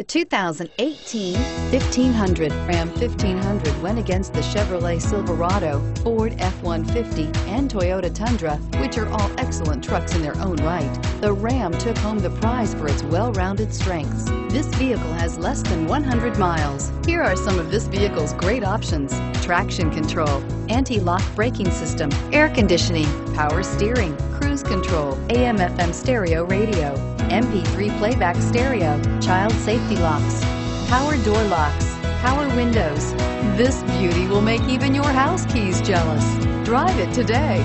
The 2018 1500 Ram 1500 went against the Chevrolet Silverado, Ford F-150, and Toyota Tundra, which are all excellent trucks in their own right. The Ram took home the prize for its well-rounded strengths. This vehicle has less than 100 miles. Here are some of this vehicle's great options. Traction control, anti-lock braking system, air conditioning, power steering, cruise control, AM FM stereo radio, MP3 playback stereo, child safety locks, power door locks, power windows. This beauty will make even your house keys jealous. Drive it today.